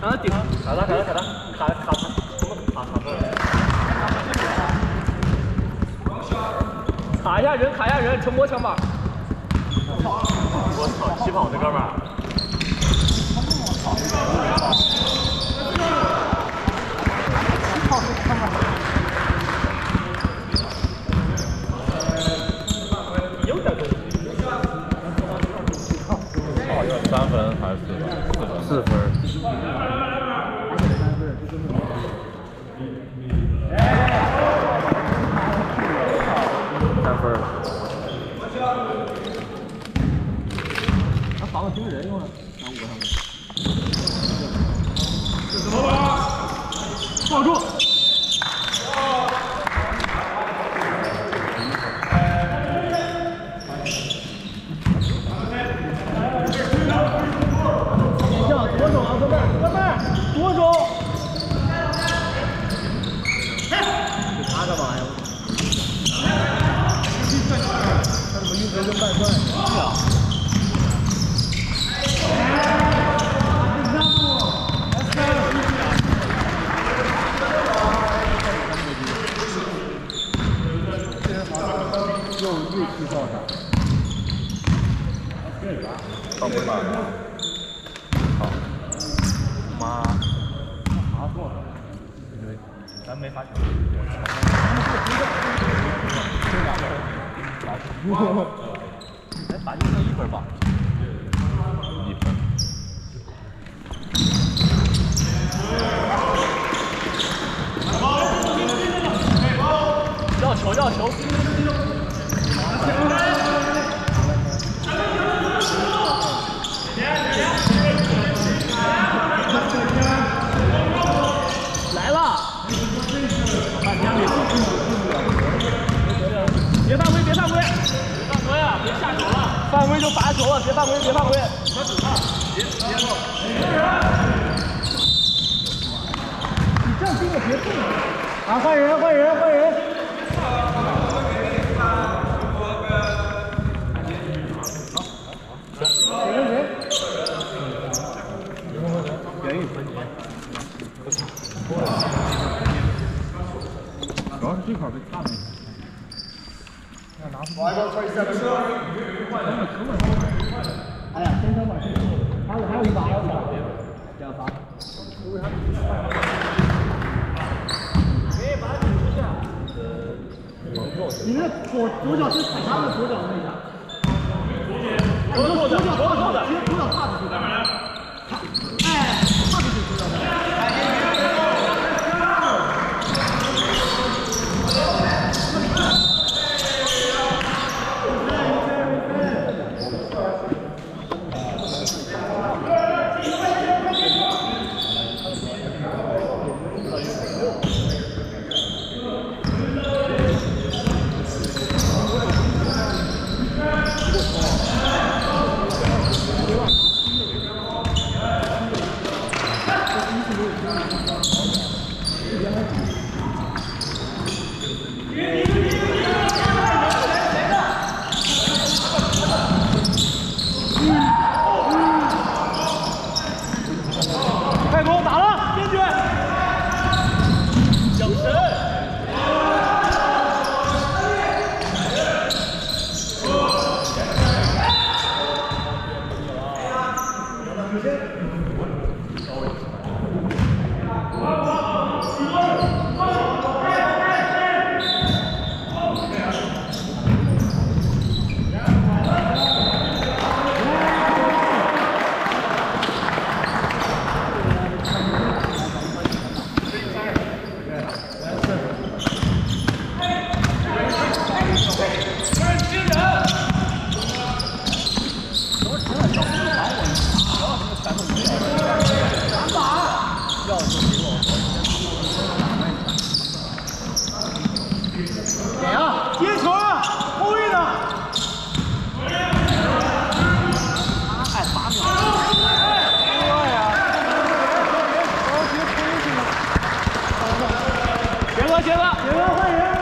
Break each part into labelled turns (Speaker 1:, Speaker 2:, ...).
Speaker 1: 板，让他顶，卡他卡他卡他卡卡卡，卡卡卡卡。卡一下人，卡一下人，沉默墙板。我操，起跑的哥们儿。
Speaker 2: 分了，
Speaker 1: 那房子丢人用
Speaker 3: 呢？啥做的？
Speaker 2: 对，咱没罚球。
Speaker 1: 哎，罚球剩一分吧？
Speaker 2: 一分。
Speaker 1: 要球要球。来了！别犯规，别犯规！别犯规啊！别下球了！犯规就罚球了，别犯规，别犯规！别别动！
Speaker 3: 你这样盯着别动啊！换人，换人，换人！谁跟谁？
Speaker 1: 袁宇分
Speaker 3: 主要是这块被看了一下。
Speaker 1: 哎呀，先生吧，还有还有一把，还有一把，这样罚。你那左左脚先踩他的左脚那一下，左脚，左脚杰哥杰哥欢迎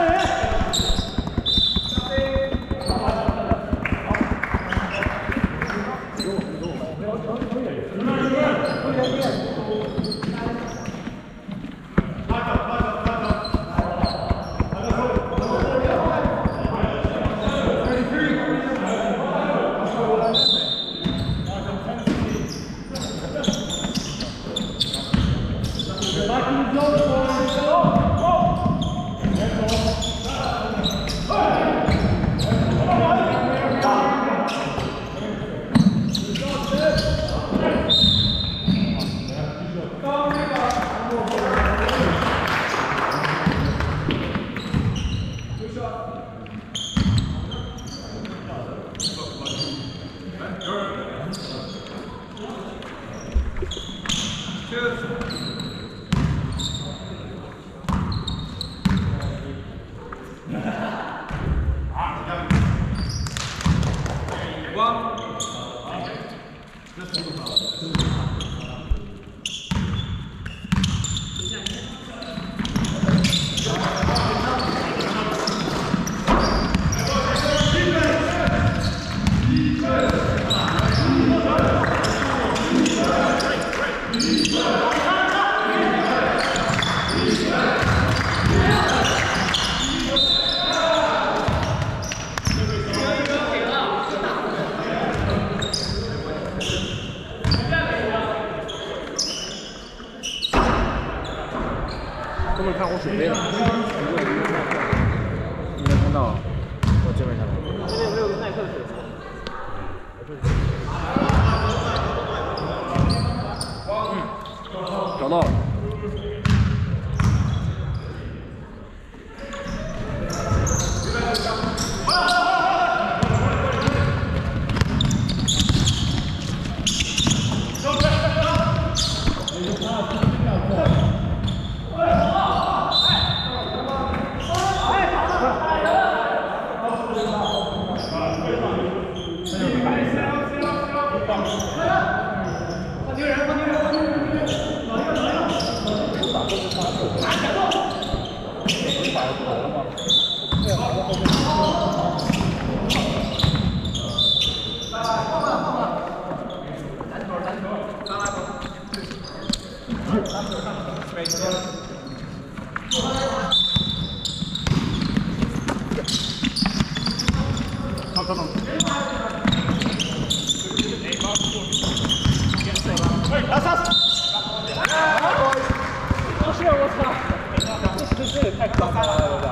Speaker 1: Cheers.
Speaker 3: 哥们儿看我水杯了，
Speaker 2: 你能看到？我这边看。
Speaker 3: 这边没有耐克的水？
Speaker 2: 找到了。Come, come on.
Speaker 3: 不是我操！这这也太可怕了！